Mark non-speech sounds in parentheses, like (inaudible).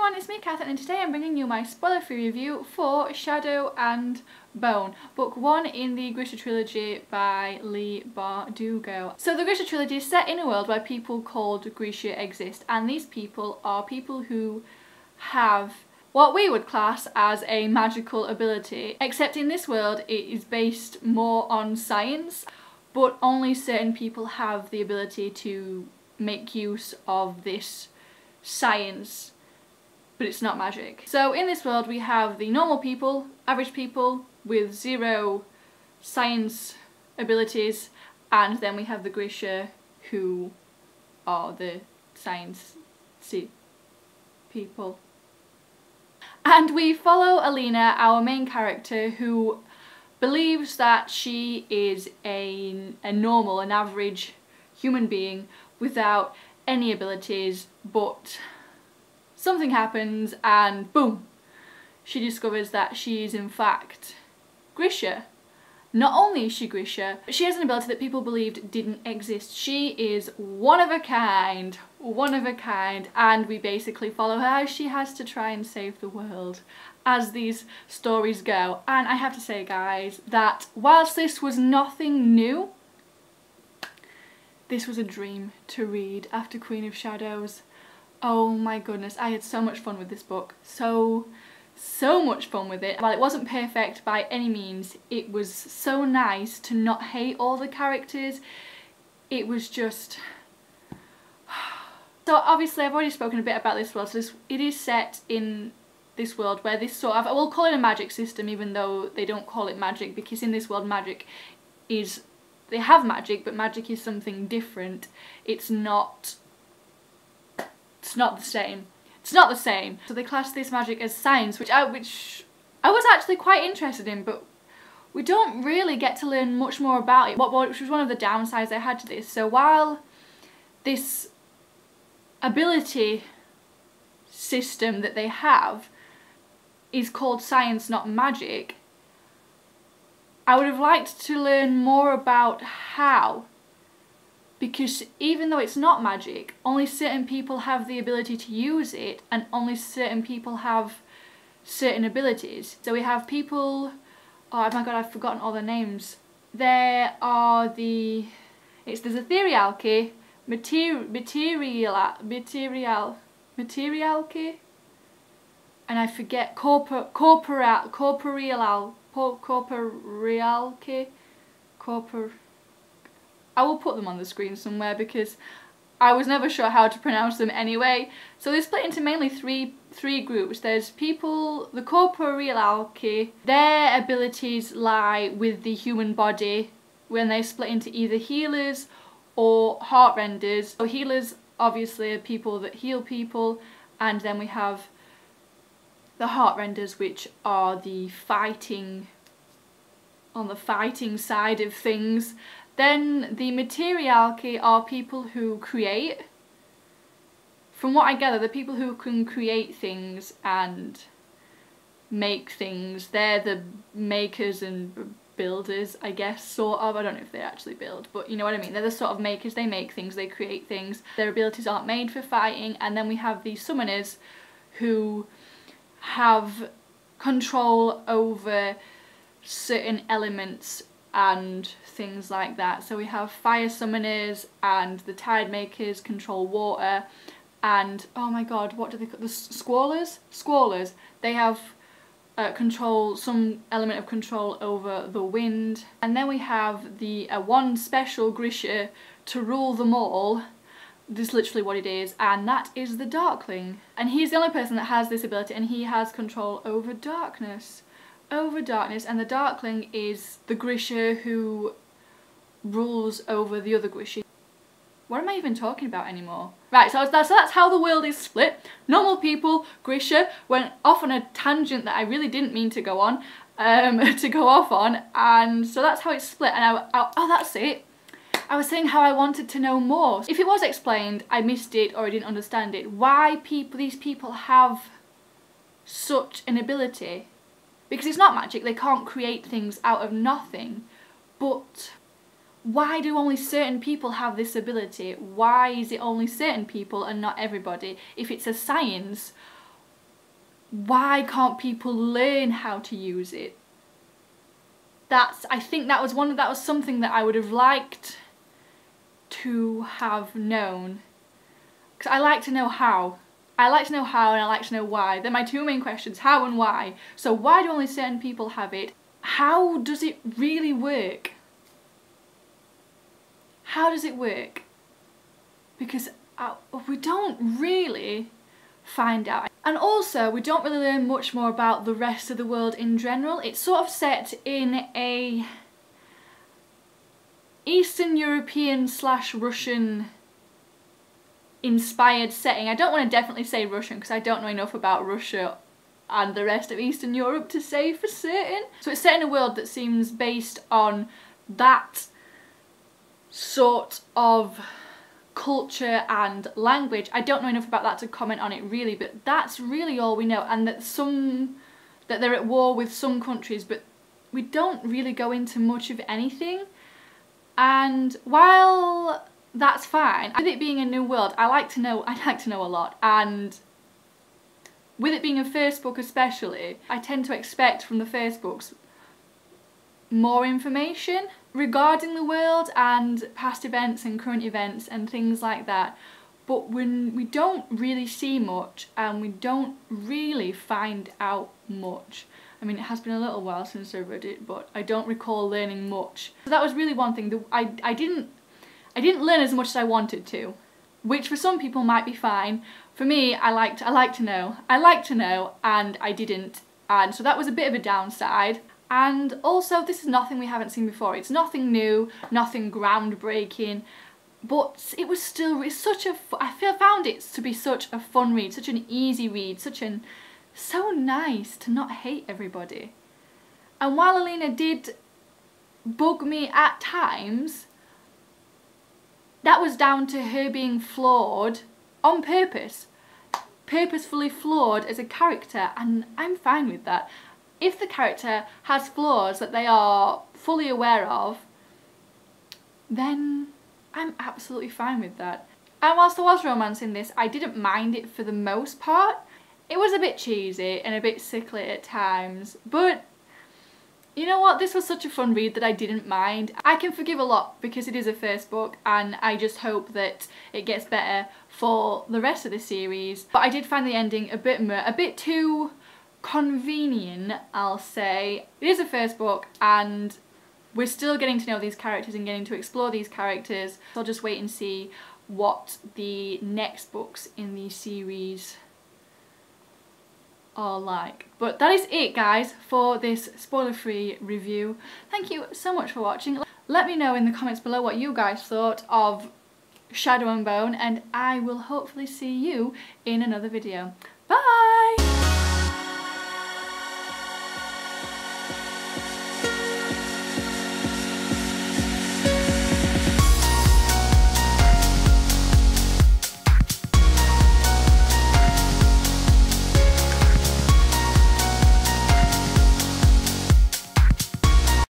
everyone, it's me Catherine and today I'm bringing you my spoiler-free review for Shadow and Bone, book one in the Grisha trilogy by Leigh Bardugo. So the Grisha trilogy is set in a world where people called Grisha exist and these people are people who have what we would class as a magical ability, except in this world it is based more on science, but only certain people have the ability to make use of this science but it's not magic. So in this world we have the normal people, average people with zero science abilities and then we have the Grisha who are the science people. And we follow Alina, our main character, who believes that she is a, a normal, an average human being without any abilities but something happens and boom, she discovers that she is in fact Grisha. Not only is she Grisha, but she has an ability that people believed didn't exist. She is one of a kind, one of a kind, and we basically follow her as she has to try and save the world as these stories go. And I have to say guys, that whilst this was nothing new, this was a dream to read after Queen of Shadows. Oh my goodness, I had so much fun with this book. So, so much fun with it. While it wasn't perfect by any means, it was so nice to not hate all the characters. It was just... (sighs) So obviously I've already spoken a bit about this world, so this, it is set in this world where this sort of, I will call it a magic system even though they don't call it magic because in this world magic is, they have magic but magic is something different. It's not it's not the same. It's not the same. So they class this magic as science, which I, which I was actually quite interested in, but we don't really get to learn much more about it, which was one of the downsides I had to this. So while this ability system that they have is called science, not magic, I would have liked to learn more about how because even though it's not magic, only certain people have the ability to use it and only certain people have certain abilities. So we have people, oh my god I've forgotten all their names. There are the, it's there's etherealki, material, material, material, materialki, and I forget corpor, corporeal, corporeal, corporealki, corpor, I will put them on the screen somewhere because I was never sure how to pronounce them anyway. So they're split into mainly three three groups. There's people, the corporealki, their abilities lie with the human body when they split into either healers or heart renders. So healers obviously are people that heal people and then we have the heart renders which are the fighting on the fighting side of things then the materialki are people who create. From what I gather, the people who can create things and make things, they're the makers and builders, I guess, sort of. I don't know if they actually build, but you know what I mean. They're the sort of makers, they make things, they create things. Their abilities aren't made for fighting. And then we have the summoners who have control over certain elements and things like that. So we have fire summoners and the tide makers control water and oh my god what do they call the squallers? Squallers. They have uh, control, some element of control over the wind. And then we have the uh, one special Grisha to rule them all. This is literally what it is, and that is the Darkling. And he's the only person that has this ability, and he has control over darkness over darkness and the Darkling is the Grisha who rules over the other Grisha. What am I even talking about anymore? Right, so that's, so that's how the world is split. Normal people, Grisha, went off on a tangent that I really didn't mean to go on, um, (laughs) to go off on, and so that's how it's split, and I, I, oh that's it. I was saying how I wanted to know more. If it was explained, I missed it or I didn't understand it. Why people, these people have such an ability because it's not magic, they can't create things out of nothing. But why do only certain people have this ability? Why is it only certain people and not everybody? If it's a science, why can't people learn how to use it? That's, I think that was one, that was something that I would have liked to have known. Because I like to know how. I like to know how and I like to know why. They're my two main questions, how and why. So why do only certain people have it? How does it really work? How does it work? Because uh, we don't really find out. And also, we don't really learn much more about the rest of the world in general. It's sort of set in a Eastern European slash Russian inspired setting. I don't want to definitely say Russian because I don't know enough about Russia and the rest of Eastern Europe to say for certain. So it's set in a world that seems based on that sort of culture and language. I don't know enough about that to comment on it really, but that's really all we know. And that some that they're at war with some countries, but we don't really go into much of anything. And while that's fine. With it being a new world, I like to know, (laughs) I like to know a lot and with it being a first book especially, I tend to expect from the first books more information regarding the world and past events and current events and things like that. But when we don't really see much and we don't really find out much. I mean, it has been a little while since I read it, but I don't recall learning much. So that was really one thing. I, I didn't I didn't learn as much as I wanted to, which for some people might be fine. For me, I liked I like to know. I like to know and I didn't. And so that was a bit of a downside. And also, this is nothing we haven't seen before. It's nothing new, nothing groundbreaking, but it was still it's such a I feel found it to be such a fun read, such an easy read, such an so nice to not hate everybody. And while Alina did bug me at times, that was down to her being flawed on purpose. Purposefully flawed as a character, and I'm fine with that. If the character has flaws that they are fully aware of, then I'm absolutely fine with that. And whilst there was romance in this, I didn't mind it for the most part. It was a bit cheesy and a bit sickly at times, but you know what, this was such a fun read that I didn't mind. I can forgive a lot because it is a first book and I just hope that it gets better for the rest of the series. But I did find the ending a bit more, a bit too convenient, I'll say. It is a first book and we're still getting to know these characters and getting to explore these characters. So I'll just wait and see what the next books in the series are like. But that is it guys for this spoiler free review. Thank you so much for watching. Let me know in the comments below what you guys thought of Shadow and Bone and I will hopefully see you in another video.